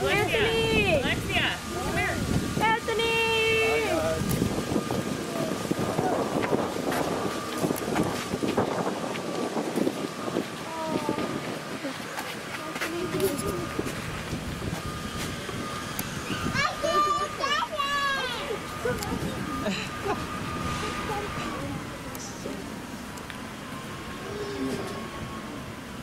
Alexia. Anthony! Alexia, come here. Anthony!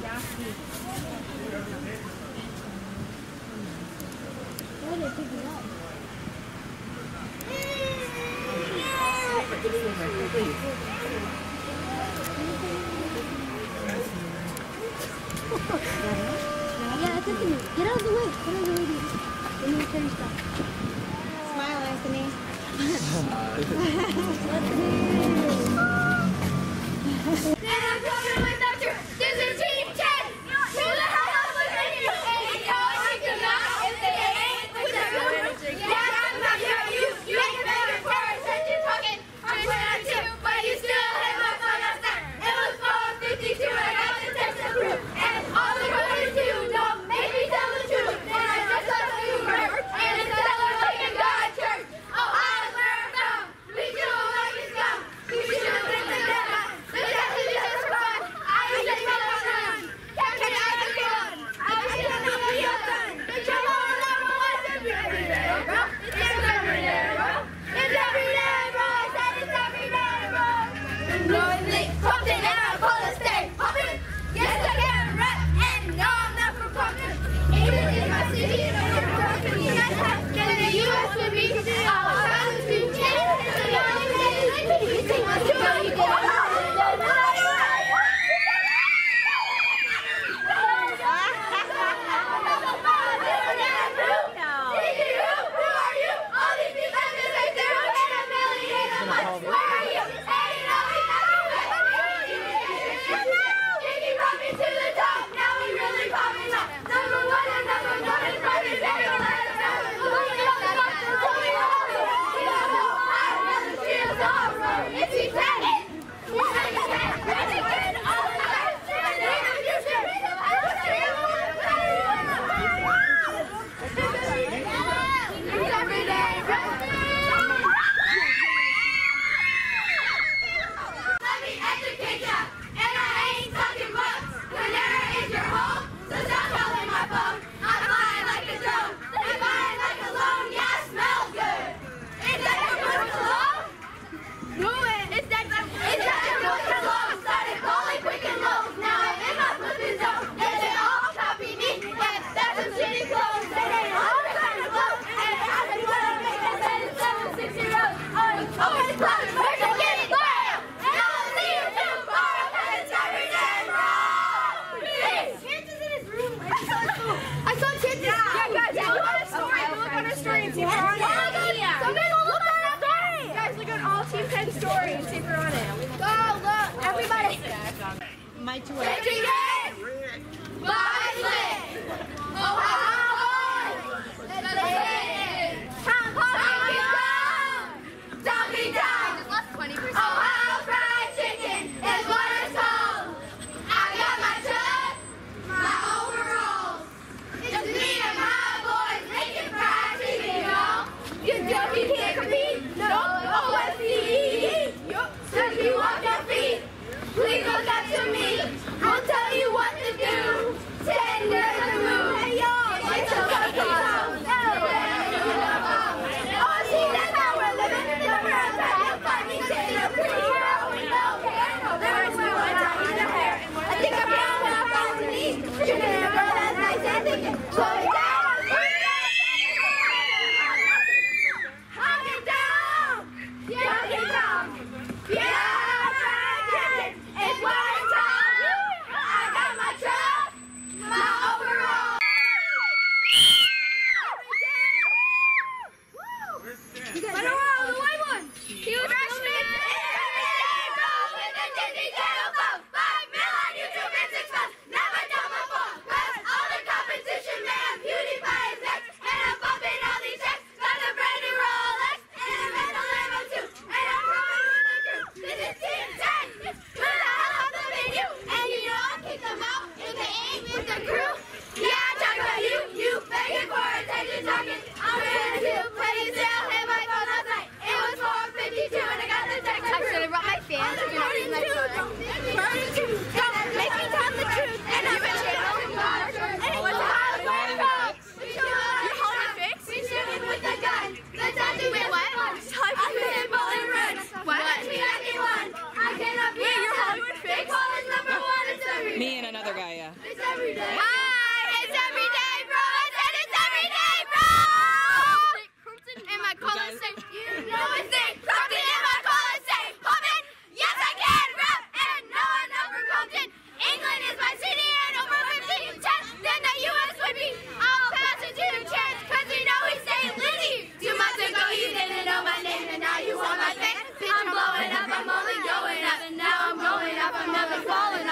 Yeah. yeah, it's Anthony. Get out of the way. Get out of the way. Let me return stuff. Smile, Anthony. Anthony. and I'm coming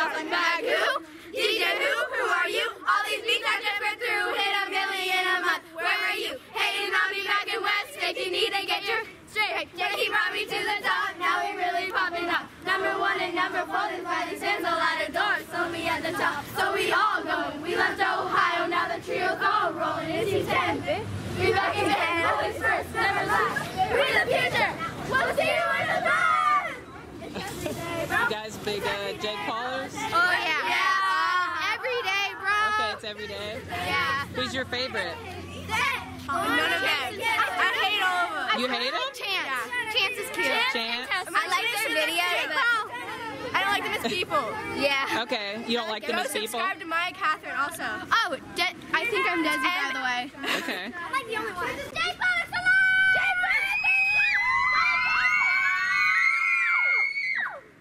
Ralph Magoo. DJ Who, who are you? All these beats I just went through hit a million a month. Where are you? Hating on me back in West, taking need to get your straight. Yeah, he brought me to the top, now we really popping up. Number one and number four, this why these fans a lot of doors. So me at the top, so we all going. We left Ohio, now the trio's all rolling. It's Team 10? bitch. We back again, always first, never last. We the future. We'll see you in the past. you guys big uh, Jake Paul. Your favorite? None of them. I hate all of them. You hate him? Chance. Chance is cute. Chance? I like their videos. I don't like them as people. Yeah. Okay, you don't like them Go as people? subscribe to Maya Catherine also. Oh, De- I think I'm Desi by the way. Okay. I'm like the only one.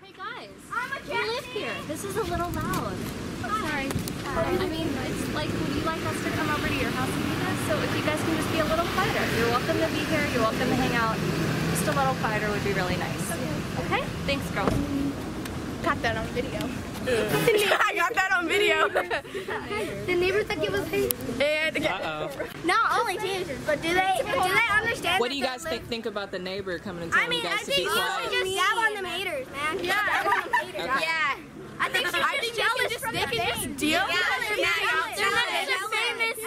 Hey guys, we live here. This is a little loud. Sorry. I mean, it's like, would you like us to come over to your house and do this? So if you guys can just be a little quieter. You're welcome to be here. You're welcome to hang out. Just a little quieter would be really nice. Okay? Thanks, girls. Got that on video. I got that on video. The neighbors that give us hate. and Uh-oh. Not only teenagers, but do they do they understand? What do you guys think, think about the neighbor coming and I telling mean, you I guys to be think you quiet? should just dab on them haters, man. Yeah, dab on them haters. Okay. Yeah. I think she's I think they can just they can just deal with it. they're Yeah, jealous. they're not They're just famous. jealous. She,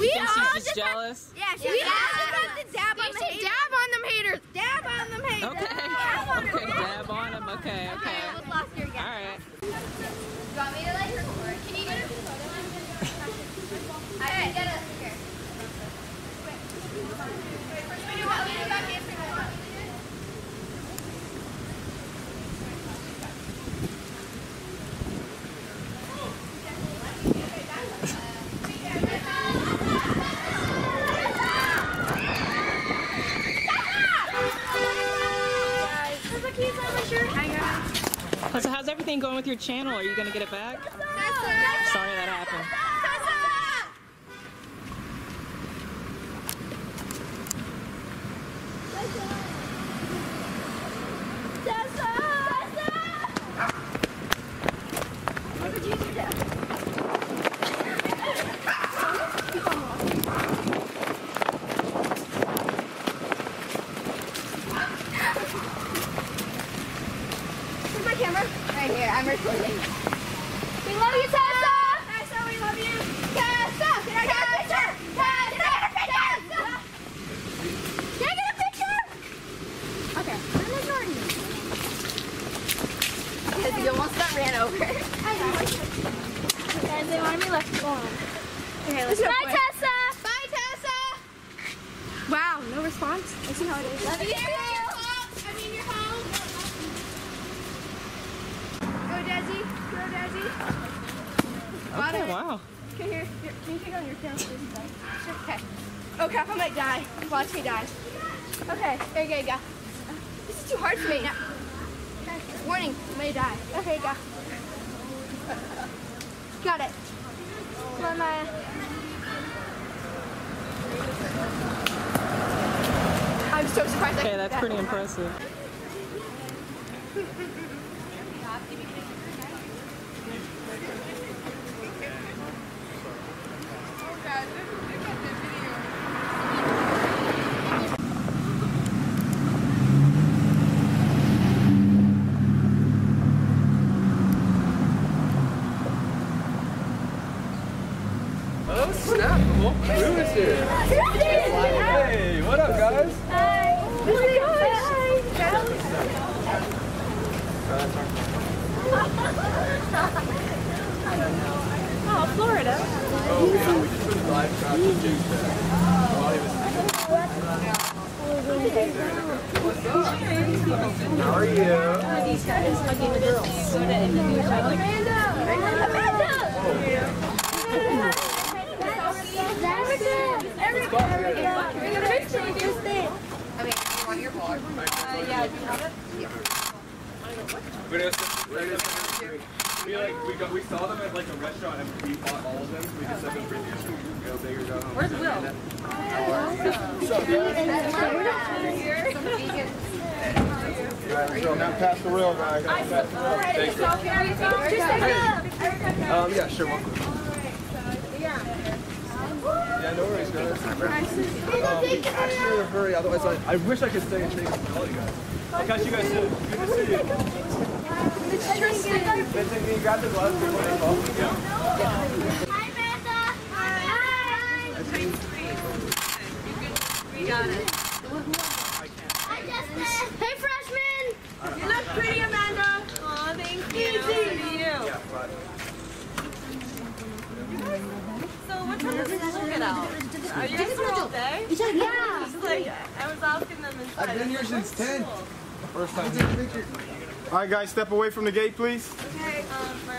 we Think all she's just just jealous? Yeah, we all just have to dab on the haters. Dab on them haters. Dab on them haters. Okay. Okay, dab on him. Okay, okay. lost your All right. You want me to like record? Can you get a photo? Alright, get us here. First we do what? We do back dancing or what? So how's everything going with your channel? Are you gonna get it back? Sorry that happened. Where's my camera? Right here. I'm recording. We love you, Tessa. Tessa, we love you. Tessa, can I get a picture? Tessa, can I get a picture? Can I get a picture? Okay. I'm ignoring you. Because you almost got ran over. Guys, they wanted me left alone. Okay, let's Bye, Tessa. Bye, Tessa. Wow, no response. I see how it is. Love you. I mean, you're home. Desi. Go. Got Okay, it. wow. Okay, here, here. Can you take on your camera. Okay. Oh crap, I might die. Watch me die. Okay, there you go. This is too hard for me. Now. Warning, I may die. Okay, go. Got it. Where am I? I'm so surprised. Okay, that's that. pretty impressive. Oh snap, the whole crew is here. Hey, what up guys? Oh, Florida. Oh yeah, we just a? How are you? These guys hugging the girls. Go to interview. We're gonna send- we're gonna send- We saw them at like a restaurant and we bought all of them. We just sent them you. Go big or go home. So now pass the wheel, guys. The wheel. Thanks. Um, yeah, sure. Welcome. Yeah, no worries, guys. Um, actually in a hurry, otherwise I, I wish I could stay and take all you guys. I'll catch you guys soon. Good to see you. Hey freshman! You look pretty, Amanda. Aw, thank you. Easy. How are you? So, what time did you get out? Are you guys still there? Yeah. I was, like, I was asking them inside. I've been here since 10. First time. All right, guys, step away from the gate, please. Okay.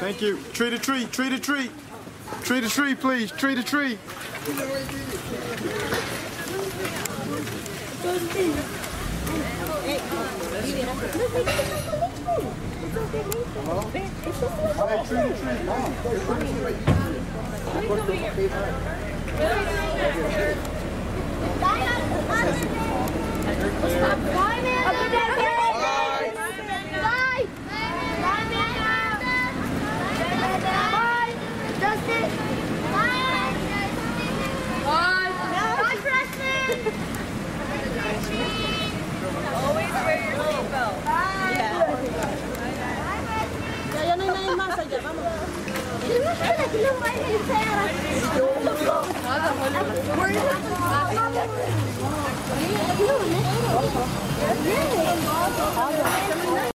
Thank you. Tree to tree, tree to tree. Tree to tree, please. Tree to tree. Hey, tree to